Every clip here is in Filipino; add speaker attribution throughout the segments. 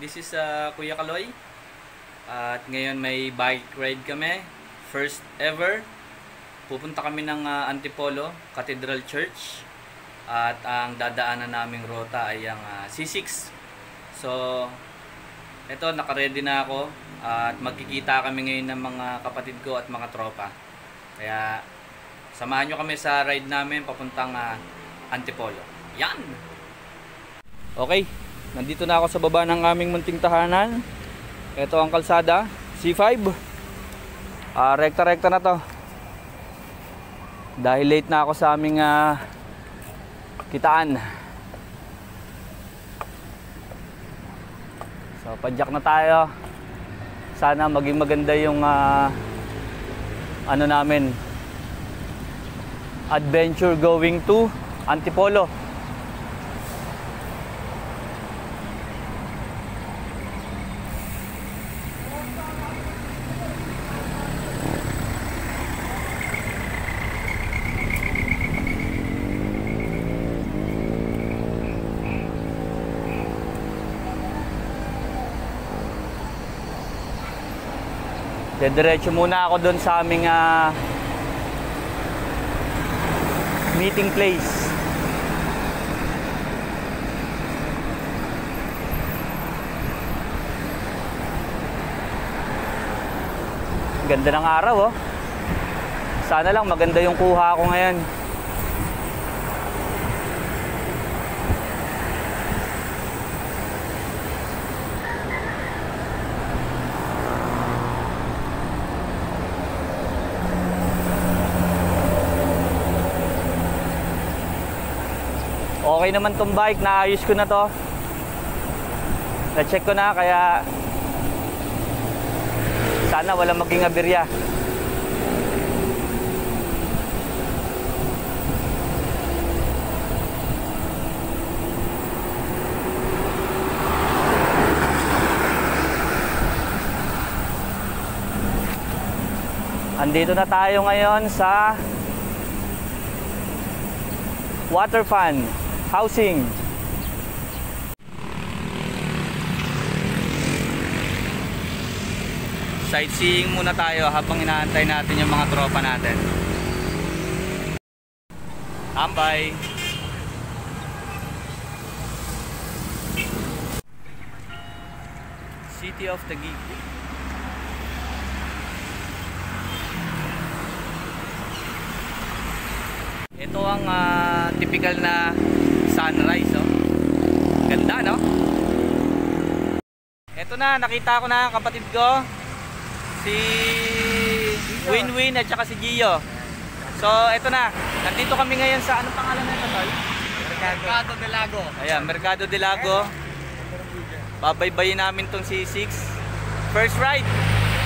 Speaker 1: This is uh, Kuya Kaloy. At ngayon may bike ride kami. First ever. Pupunta kami ng uh, Antipolo Cathedral Church. At ang dadaanan naming rota ay ang uh, C6. So, eto nakaredy na ako. At magkikita kami ngayon ng mga kapatid ko at mga tropa. Kaya, samahan nyo kami sa ride namin papuntang uh, Antipolo. Yan! Okay, nandito na ako sa baba ng aming munting tahanan. Ito ang kalsada, C5. Ah, rekta-rekta na to. Dahil late na ako sa aming uh, kitaan. So, padyak na tayo. Sana maging maganda yung uh, ano namin adventure going to Antipolo. Dediretso muna ako doon sa aming uh, meeting place. Ganda ng araw oh. Sana lang maganda yung kuha ko ngayon. Okay naman tong bike, naayos ko na to. Na-check ko na kaya sana wala maging aberya. Andito na tayo ngayon sa water fan housing. Sightseeing muna tayo habang inaantay natin yung mga tropa natin. Tambay. City of Taguig. Ito ang uh, typical na sunrise, oh. Ganda, no? Ito na, nakita ko na kapatid ko. Si Winwin at saka si Gio. So, ito na. Nandito kami ngayon sa anong pangalan na ito, Tol?
Speaker 2: Mercado de Lago.
Speaker 1: Ayan, Mercado de Lago. Babaybayin namin tong C6. First ride.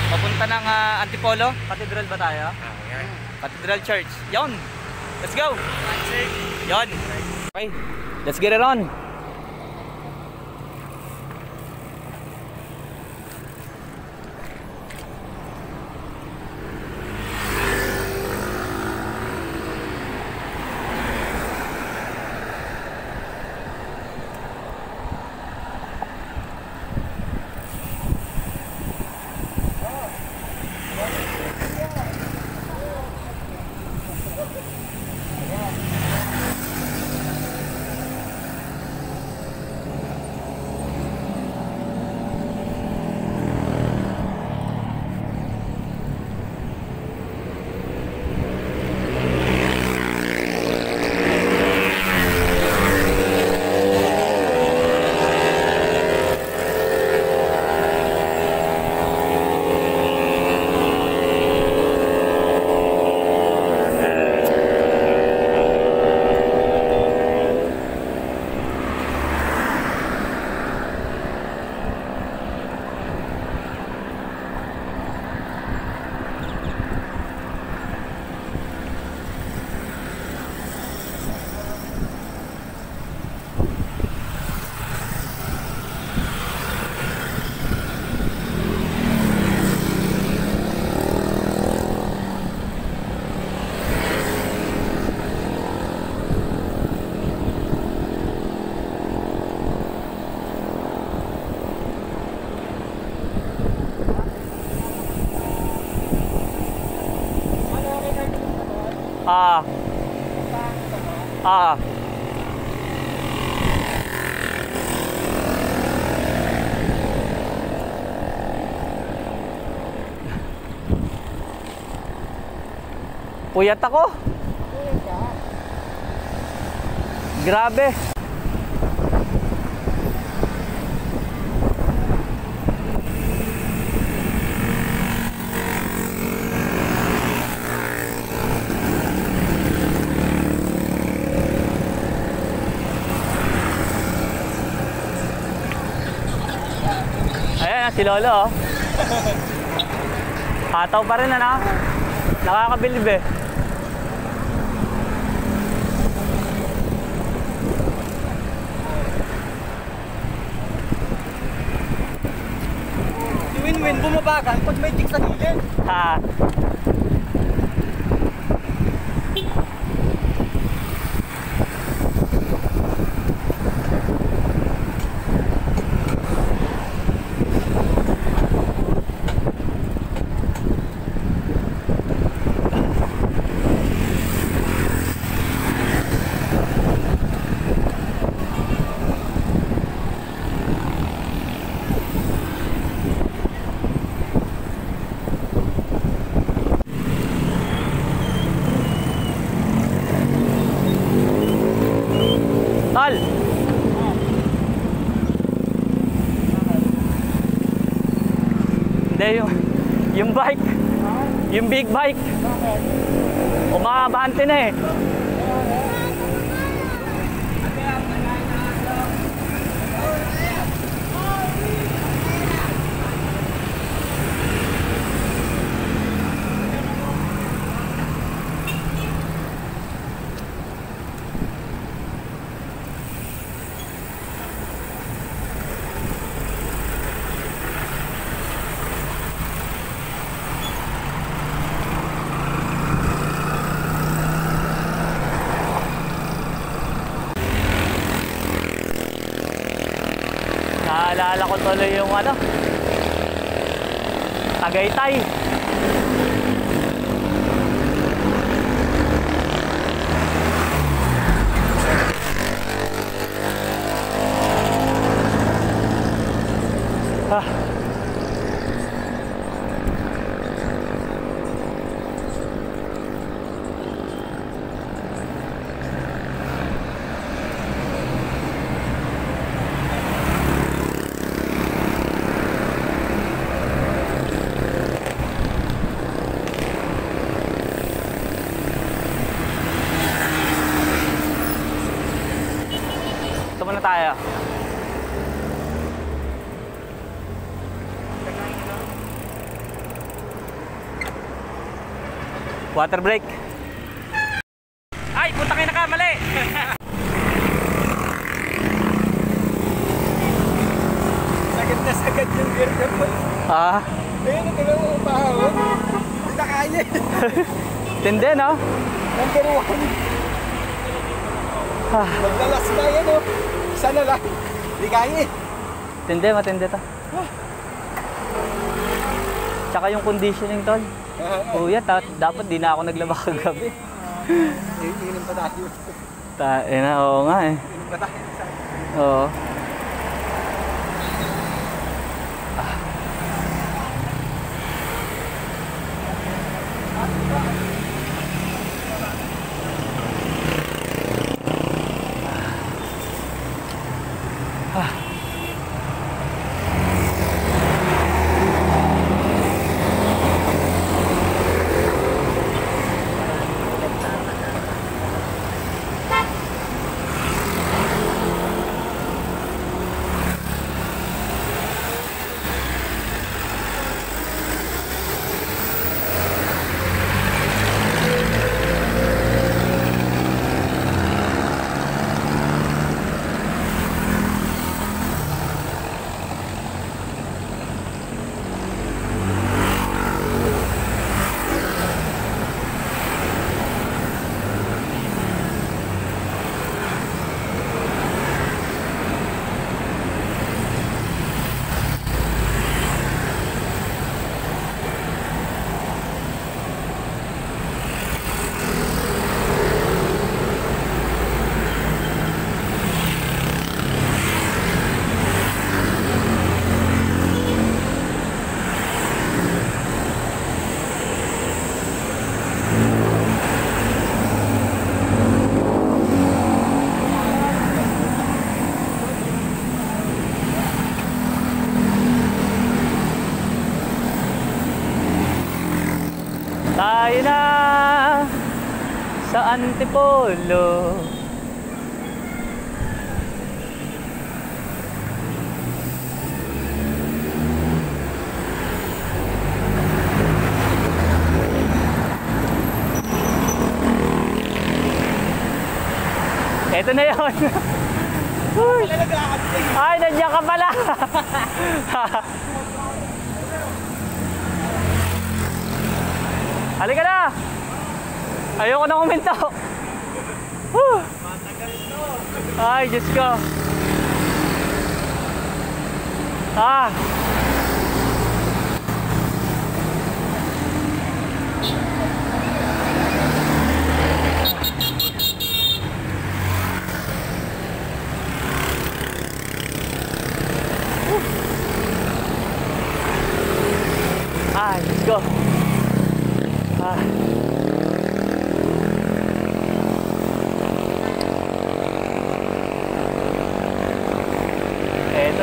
Speaker 1: Papunta ng uh, Antipolo. Cathedral ba tayo? Cathedral Church. Yon. Let's go. Yon. Okay. Let's get it on. Ah. Puyat ako. Grabe. Ayan, si Lolo oh. Hataw pa rin ano? Nakakabilib eh.
Speaker 2: Si Winwin bumabagal pag may tik sa gilid.
Speaker 1: Ha. Tal. Hindi yung yung bike. Yung big bike. Umabante na eh. Naalala ko tuloy yung ano. Tagaytay. Ah. Ito muna tayo. Water break. Ay, punta kayo nakamali.
Speaker 2: Sagad na sagad yung gear ka po.
Speaker 1: ah,
Speaker 2: Ayun, ang gano'n mo pahawag. Hindi na kaya.
Speaker 1: tindi no?
Speaker 2: Number one.
Speaker 1: Ah,
Speaker 2: Maglalas na yan oh. Isa na lang. Hindi kaya eh.
Speaker 1: tindi, matindi to. Tsaka yung conditioning tol. Kuya, ta- dapat di na ako naglaba kagabi.
Speaker 2: Iinom pa tayo.
Speaker 1: Ta eh na, oo nga eh.
Speaker 2: Iinom pa tayo.
Speaker 1: Oo. Antipolo. Ito na yun. Ay, nandiyan ka pala. Halika na. Ayoko na kuminto. Ay, Diyos. Ah.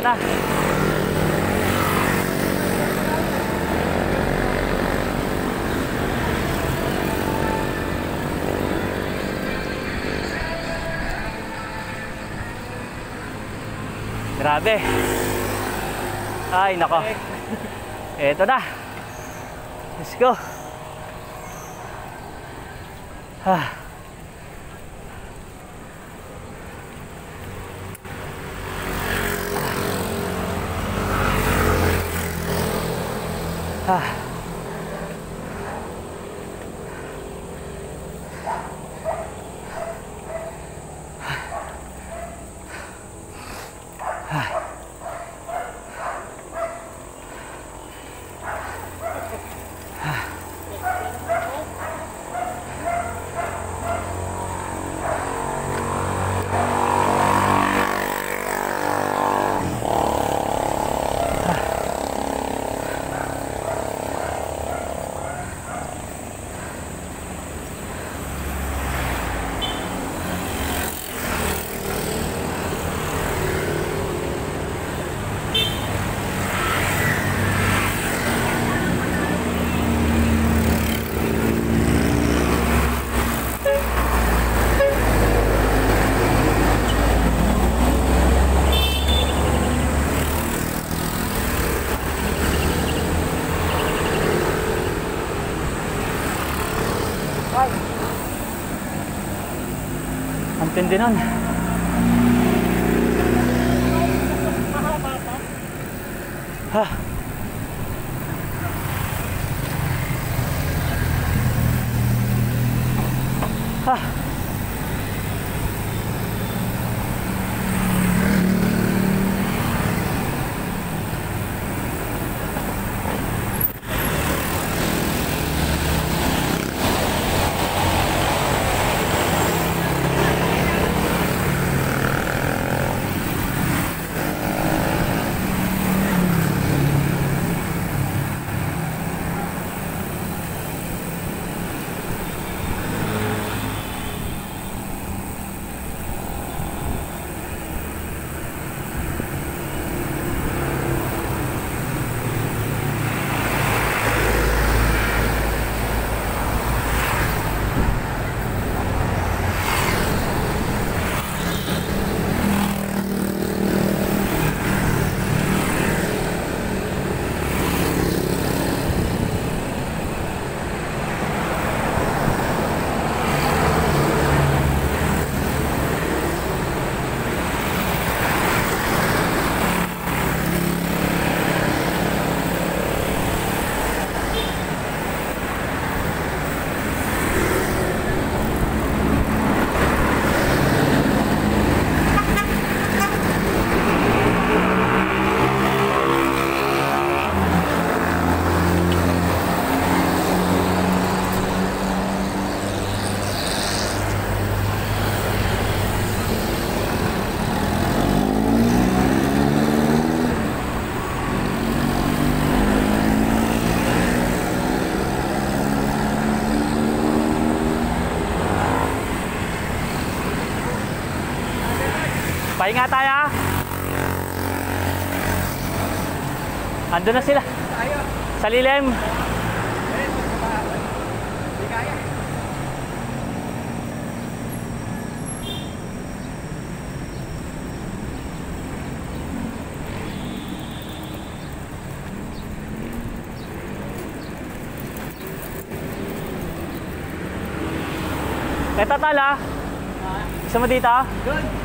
Speaker 1: Na. Grabe. Ay, nako. Eto na. Let's go. Ah. Ang tindi nun. Pahinga tayo. Ando na sila. Sa lilim. Ito tala. Gusto mo dito?
Speaker 3: Good.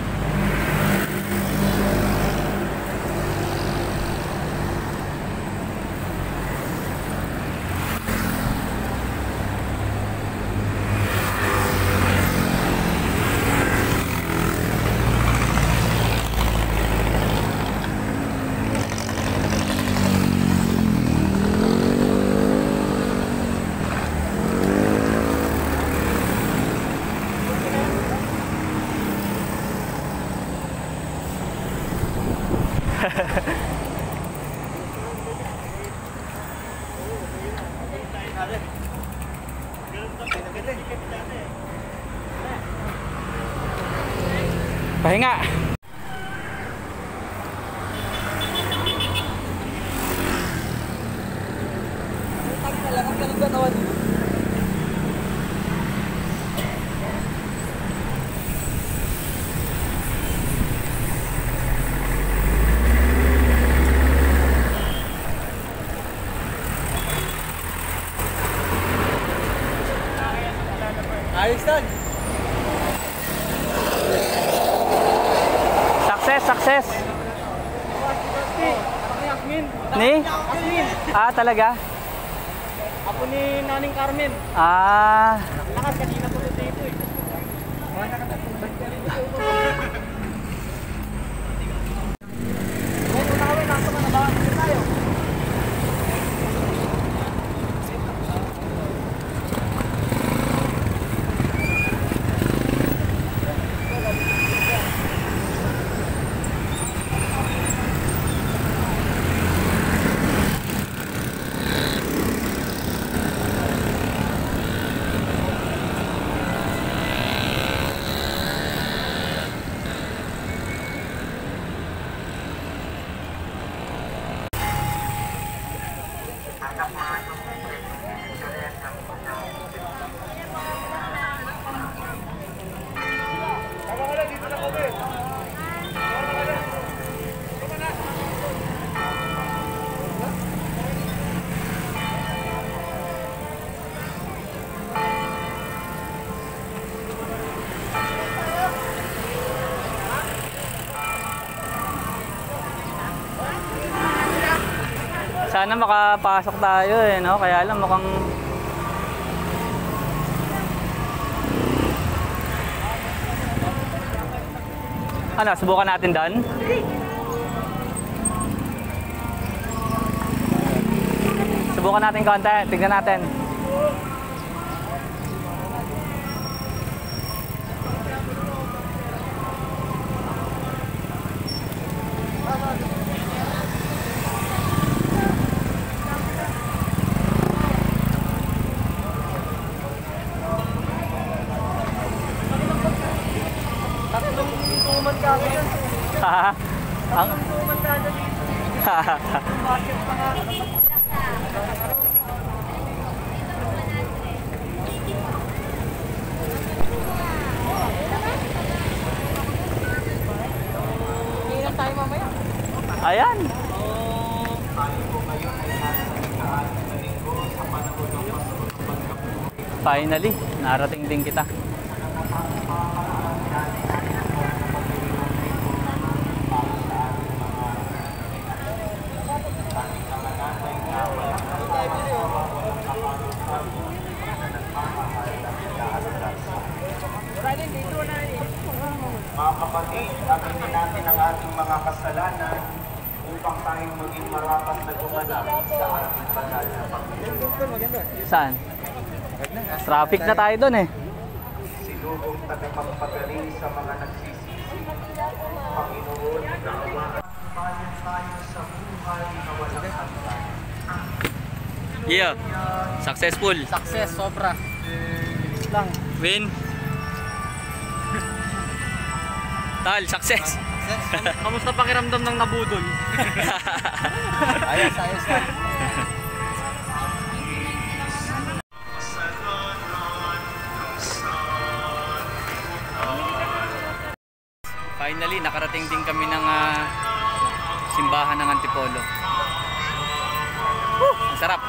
Speaker 1: Pahinga.
Speaker 4: Ayos tan.
Speaker 1: Success, success. Ni? Ah, talaga?
Speaker 4: Ako ni Naning Carmen.
Speaker 1: Ah,
Speaker 4: Lakas kanina po dito eh.
Speaker 1: Sana makapasok tayo eh, no? Kaya lang mukhang Ano, subukan natin doon? Subukan natin konti, tignan natin.
Speaker 4: Tatlong tuman ka ako yan.
Speaker 1: Ang
Speaker 4: Tuman ka dito. Bakit pa nga? Ilan tayo mamaya?
Speaker 1: Ayan. Finally, narating din kita.
Speaker 2: Mga kapatid, aminin natin ang ating mga kasalanan upang tayo maging marapat na gumanap sa ating banal na Panginoon.
Speaker 1: Saan? Traffic na tayo doon eh.
Speaker 2: Sinubong tagapagpagaling sa mga nagsisisi. Panginoon, kaawaan bayan tayo sa buhay na walang hanggan.
Speaker 3: Yeah. Successful.
Speaker 4: Success, sobra. Lang.
Speaker 3: Win. Tal, success.
Speaker 4: Kamusta pakiramdam ng nabudol? ayos, ayos lang.
Speaker 3: nakarating din kami ng uh, simbahan ng Antipolo. Woo! Ang sarap!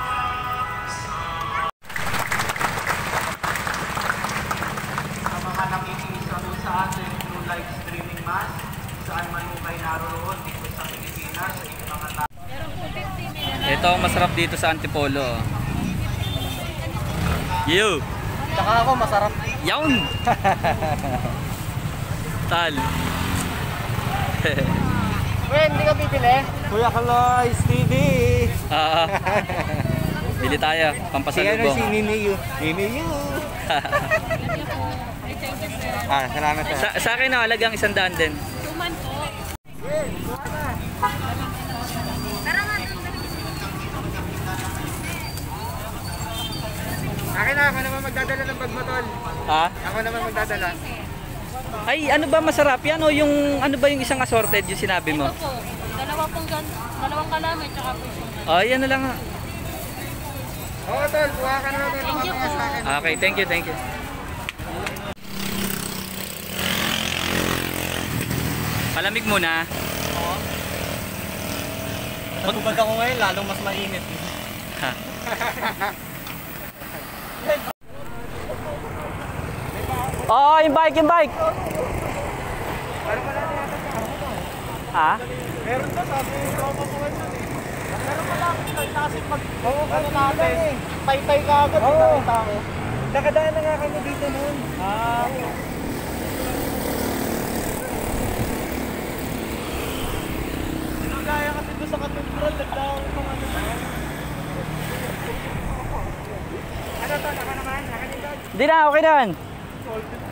Speaker 5: Sa mga nakikiisa po sa atin through live streaming mass, saan man po kayo naroon dito sa Pilipinas, sa inyong mga tao.
Speaker 1: Ito ang masarap dito sa Antipolo. You!
Speaker 2: Tsaka ako masarap.
Speaker 1: Yawn! Tal.
Speaker 2: Uy, hindi ka bibili? Kuya Kaloy, Stevie.
Speaker 1: Ah. Bili tayo,
Speaker 2: Si ano si
Speaker 1: pampasalubong.
Speaker 2: Niniyu. Niniyu. ah, salamat sir.
Speaker 1: Sa, sa akin na halagang isang daan din.
Speaker 2: Akin na, ako naman magdadala ng bag mo, tol.
Speaker 1: Ha?
Speaker 2: Ako naman magdadala.
Speaker 1: Ay, ano ba masarap yan o yung ano ba yung isang assorted yung sinabi mo?
Speaker 6: Ito po, dalawa pong gan, dalawang kalamay tsaka po gan.
Speaker 1: Oh, yan na lang. ah.
Speaker 2: Oo, tol. Kuha ka naman. tol.
Speaker 6: Thank you po.
Speaker 1: Okay, thank you, thank you. Palamig muna.
Speaker 2: Matubad ako ngayon, lalong mas mainit.
Speaker 1: Ha.
Speaker 4: Oo, yung bike, yung bike. Ha?
Speaker 2: Meron ka, sabi yung tropa ko ngayon eh. Meron pala, kasi pag Oo, ano natin, tay-tay ka agad. Oo. Nakadaan na nga kami dito noon. Ah. Gaya kasi doon sa katungkuran, nagdaon ko ano. Ano to, naka naman, naka dito.
Speaker 4: Hindi na, okay na. Yan.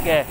Speaker 4: Okay.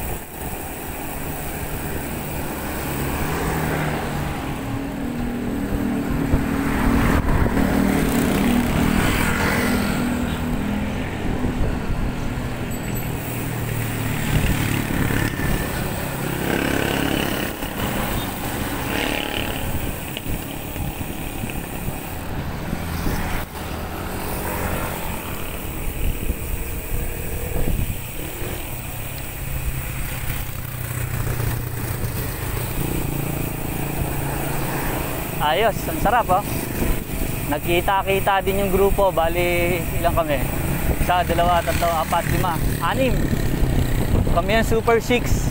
Speaker 4: Ayos, ang sarap oh. Nagkita-kita din yung grupo, bali ilang kami? Isa, dalawa, tatlo, apat, lima, anim. Kami yan Super 6.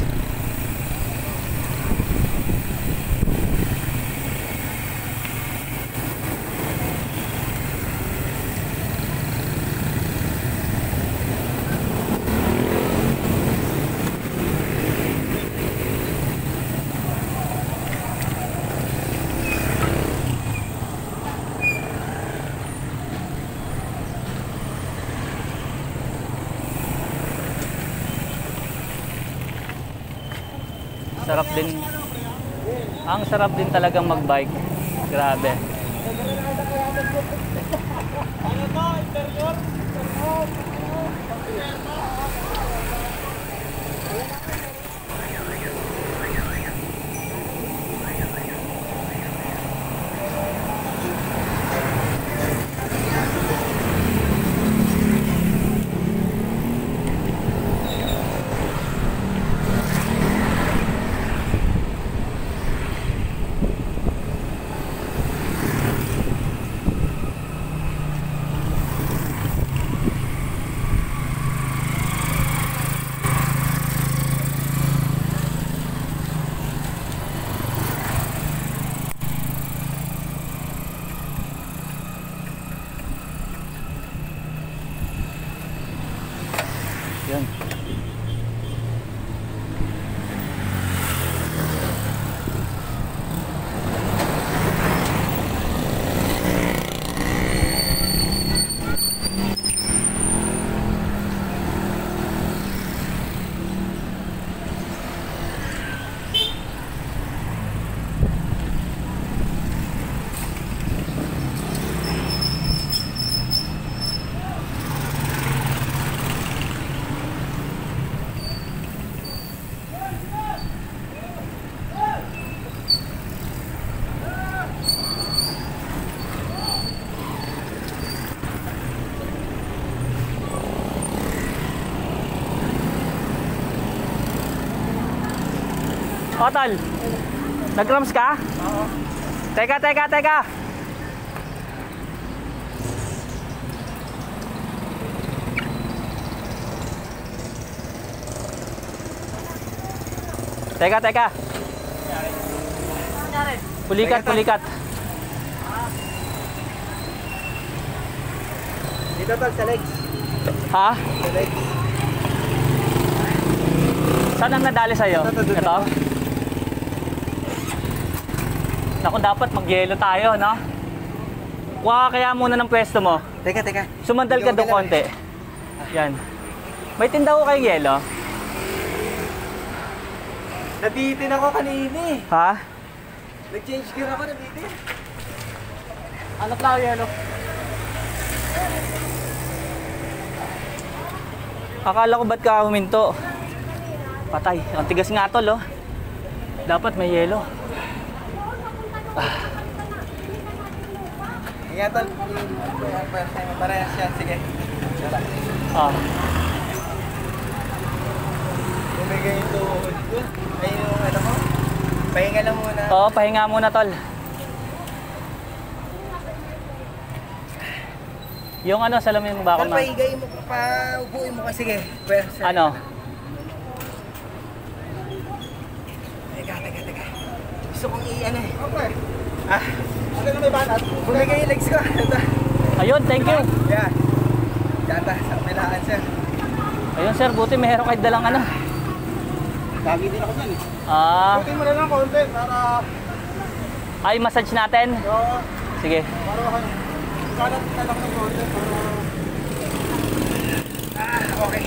Speaker 4: Sarap din. Ang sarap din talagang magbike. Grabe. Yun.
Speaker 1: O, tol. Nag-crumbs ka? Oo. Teka, teka, teka. Teka, teka. Pulikat, pulikat.
Speaker 2: Dito tol, sa legs.
Speaker 1: Ha?
Speaker 2: Sa legs.
Speaker 1: Saan ang nadali sa'yo?
Speaker 2: Ito, ito, ito.
Speaker 1: Ito? Naku, dapat mag-yelo tayo, no? Kuha ka kaya muna ng pwesto mo.
Speaker 2: Teka, teka.
Speaker 1: Sumandal ka doon konti. Yan. May tinda ko kayong yelo?
Speaker 2: Nabitin ako kanina eh.
Speaker 1: Ha?
Speaker 2: Nag-change gear ako, nabitin. Ano yan, no?
Speaker 1: Akala ko ba't ka huminto? Patay. Ang tigas nga tol, oh. Dapat may yelo.
Speaker 2: Nga tol, parehas yan. Sige.
Speaker 1: Ah.
Speaker 2: Bumigay ko. Ay, yung ano ko. Pahinga lang muna.
Speaker 1: Oo, pahinga muna tol. Yung ano, salamin mo ba ako
Speaker 2: Tol,
Speaker 1: ma?
Speaker 2: paigay mo, paupuin mo kasi. Sige.
Speaker 1: Ano?
Speaker 2: Teka, teka, teka. Gusto kong i-ano eh. Okay. Ah. Ano na may banat? Bumigay yung legs ko.
Speaker 1: Ayun, thank you.
Speaker 2: Yeah. Data, sa kamilaan sir.
Speaker 1: Ayun sir, buti meron kayo dalang ano.
Speaker 2: Lagi din ako dyan eh.
Speaker 1: Ah,
Speaker 2: Putin mo na lang konti para...
Speaker 1: ay massage natin.
Speaker 2: Oo.
Speaker 1: Sige.
Speaker 2: Para. Kalat ka lang ng konti para... Ah, okay.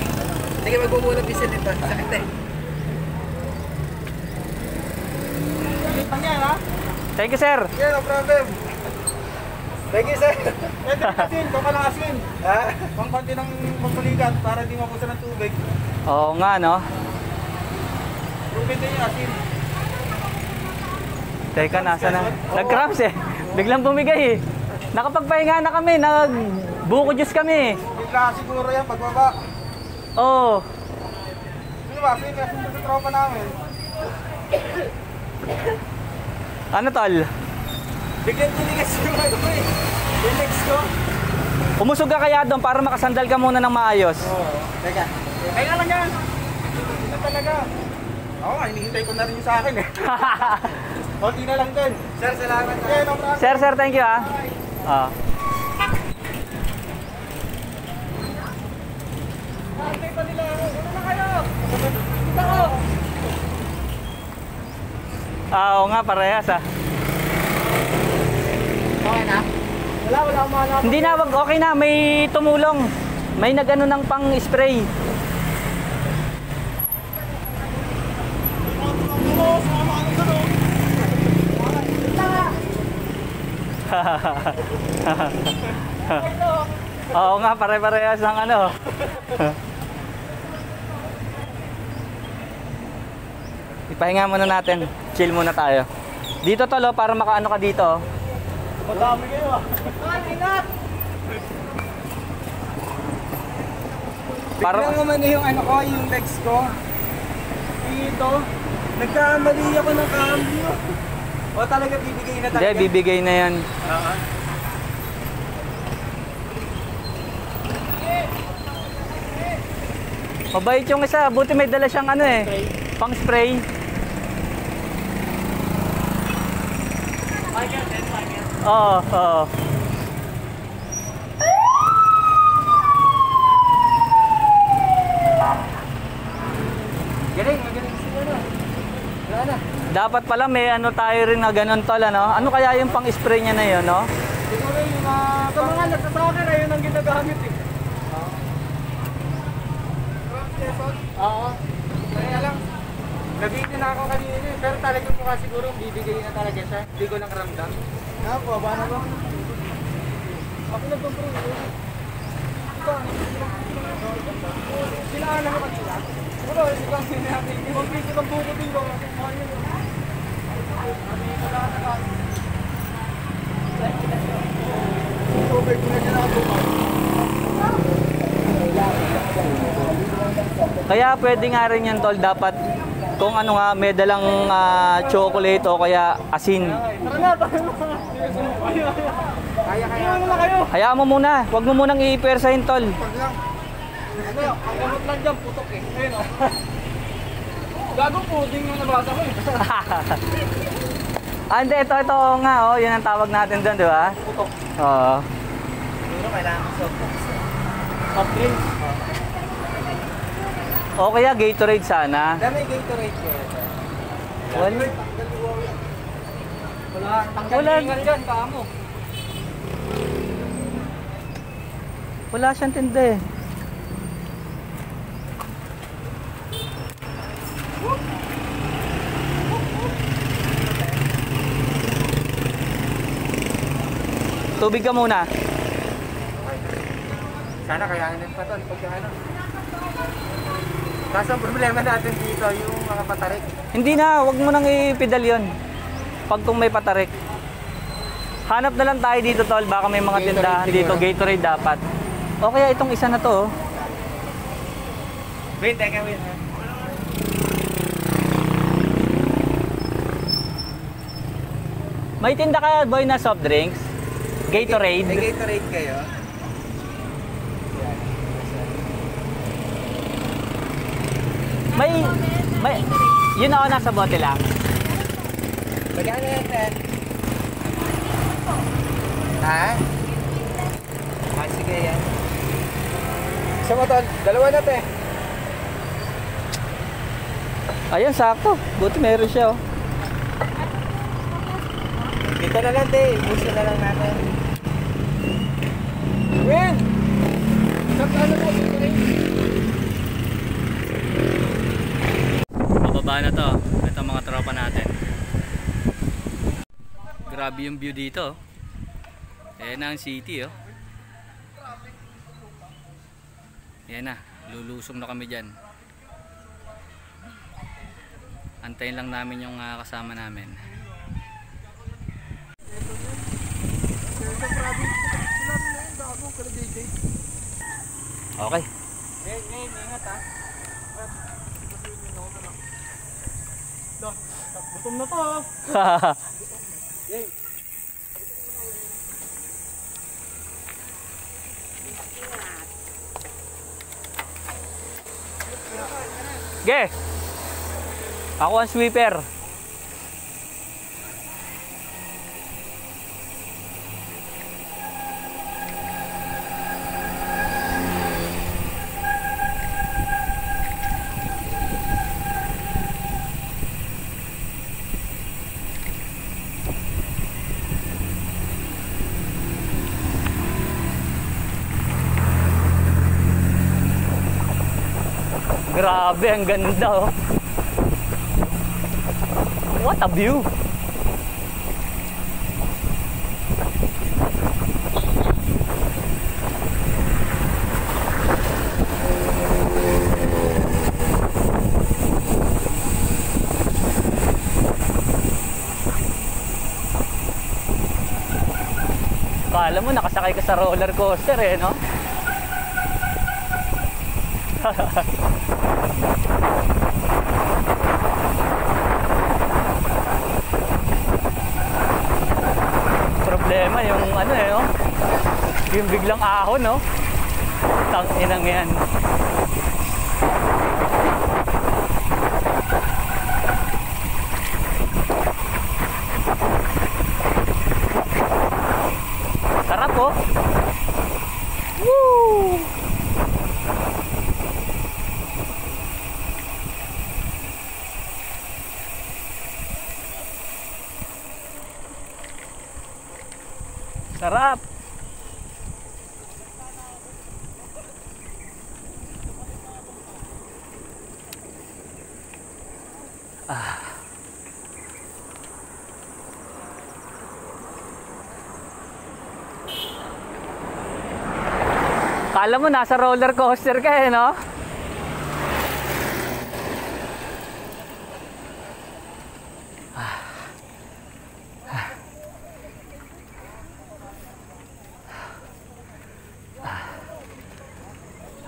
Speaker 2: Sige, magbubulat isa dito. Sakit eh. Yan ha?
Speaker 1: Thank you sir.
Speaker 2: Yeah, no problem. Thank you, sir. Ito yung asin, baka lang asin. Ha? Pang konti ng pagpulikat para di mapusa ng tubig.
Speaker 1: Oo nga no.
Speaker 2: Tubig din yung asin.
Speaker 1: Teka, nasa na? Nag-cramps eh. Biglang bumigay eh. Nakapagpahinga na kami, nag-buko juice kami.
Speaker 2: Bigla siguro yan, pagbaba.
Speaker 1: Oo.
Speaker 2: Sino ba? Asin, asin sa tropa namin.
Speaker 1: Ano tol?
Speaker 2: Biglang tinigas yung ano ko eh. Legs ko.
Speaker 1: Umusog ka kaya doon para makasandal ka muna ng maayos.
Speaker 2: Oo. Teka. Kaya lang yan. Ito talaga. Oo nga, hinihintay ko na rin yung sa akin eh. Konti na lang din. Sir, salamat. Yeah, no problem.
Speaker 1: Sir, sir, thank you ah. Ah.
Speaker 2: Antay pa nila ako. Ano na kayo? Kita ko.
Speaker 1: Ah, oo nga, parehas ah.
Speaker 2: Okay na? Wala, wala mahanap.
Speaker 1: Hindi na, wag, okay na, may tumulong. May nagano ng pang-spray. Oo nga, pare-parehas ng ano. Ipahinga muna natin. Chill muna tayo. Dito tolo para makaano ka dito. oh.
Speaker 2: Madami kayo ah. Ay, ingat!
Speaker 1: Para
Speaker 2: Biglang umano yung ano ko, yung legs ko. Dito. Nagkamali ako ng cambio. O talaga bibigay na
Speaker 1: Hindi,
Speaker 2: talaga.
Speaker 1: bibigay na yan.
Speaker 2: Oo.
Speaker 1: Mabait yung isa. Buti may dala siyang ano eh. Pang spray. Oo, oo.
Speaker 2: Galing, magaling sila na. Wala na.
Speaker 1: Dapat pala may ano tayo rin na ganun tol ano. Ano kaya yung pang spray niya na yun, no?
Speaker 2: Siguro yung mga... Sa mga nagsasakir, ayun ang ginagamit eh. Oo. Kaya lang. Nabiti na ako kanina eh. Pero talagang mukha siguro bibigay na talaga siya. Hindi ko lang ramdam. Ah, baba na ba? Ako nagpapro. Sila alam ko kanila. Pero ito lang sinabi. Mo piso ng buko din ko. Tubig ko na.
Speaker 1: Kaya pwede nga rin yan tol. Dapat kung ano nga, may dalang ah, chocolate o kaya asin.
Speaker 2: Kaya kaya. Ano na kayo?
Speaker 1: Hayaan mo muna, wag mo munang i-persahin tol.
Speaker 2: Pag lang. Ano, ang gamot lang dyan, putok eh. Ayun o. Gagong puding yung nabasa ko eh.
Speaker 1: ah, hindi, ito, ito nga, oh, yun ang tawag natin doon, di ba?
Speaker 2: Putok.
Speaker 1: Oo.
Speaker 2: Siguro kailangan ko soft drinks. Soft drinks?
Speaker 1: O kaya Gatorade sana.
Speaker 2: Dami Gatorade ko ito.
Speaker 1: Wala.
Speaker 2: Tanggal dyan, kaamo.
Speaker 1: Wala siyang tinda eh. Tubig ka muna.
Speaker 2: Sana kayanin pa to. Pagka ano. Kaso ang problema natin dito, yung mga patarik.
Speaker 1: Hindi na, wag mo nang ipedal yon. Pag kung may patarik. Hanap na lang tayo dito tol, baka may mga
Speaker 2: Gatorade
Speaker 1: tindahan dito,
Speaker 2: siguro.
Speaker 1: Gatorade dapat. O kaya itong isa na to, oh.
Speaker 2: Wait, teka, wait. ha?
Speaker 1: May tinda ka boy na soft drinks?
Speaker 2: May
Speaker 1: Gatorade?
Speaker 2: Gatorade kayo?
Speaker 1: May, may, yun ako nasa bote lang.
Speaker 2: Magkano yan, te? Ha? Ah, sige yan. Isa mo. Dalawa na, te.
Speaker 1: Ayun, sakto. Buti meron siya, oh.
Speaker 2: Dito na lang, te. Ibusin na lang natin. Win! Saan ano mo?
Speaker 1: Bababa na to. Ito ang mga tropa natin. Grabe yung view dito. oh. Ayan na ang city, oh. Ayan na. Lulusong na kami dyan. Antayin lang namin yung ah, kasama namin. Okay.
Speaker 2: Ngayon, ngayon, ingat ha. Gutom na to ah.
Speaker 1: Ge! Ako ang sweeper. Grabe, ang ganda oh. What a view! Kala mo nakasakay ka sa roller coaster eh, no? Problema yung ano eh, no? Yung biglang ahon, no? Tang inang yan. Sarap oh. Woo! Sarap. Kala mo nasa roller coaster ka eh, no?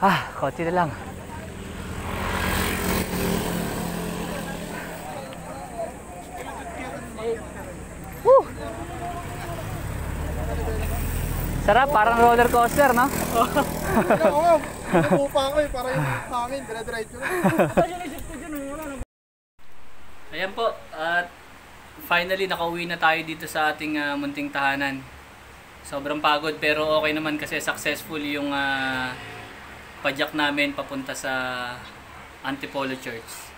Speaker 1: Ah, konti na lang.
Speaker 4: Sarap, parang roller coaster, no?
Speaker 2: Ko, napupa ako eh, para yung hangin, dire-diretso na.
Speaker 1: Ayan po, at finally nakauwi na tayo dito sa ating ah, munting tahanan. Sobrang pagod pero okay naman kasi successful yung ah, padyak namin papunta sa Antipolo Church.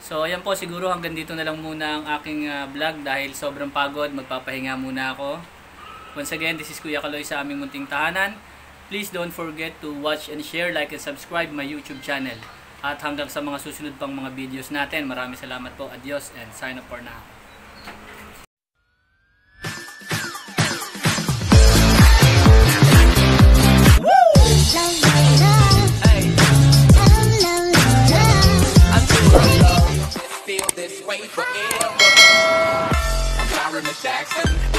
Speaker 1: So ayan po, siguro hanggang dito na lang muna ang aking ah, vlog dahil sobrang pagod, magpapahinga muna ako. Once again, this is Kuya Kaloy sa aming munting tahanan. Please don't forget to watch and share, like and subscribe my YouTube channel. At hanggang sa mga susunod pang mga videos natin, maraming salamat po. Adios and sign up for now.
Speaker 7: feel this way forever. I'm Byron Jackson.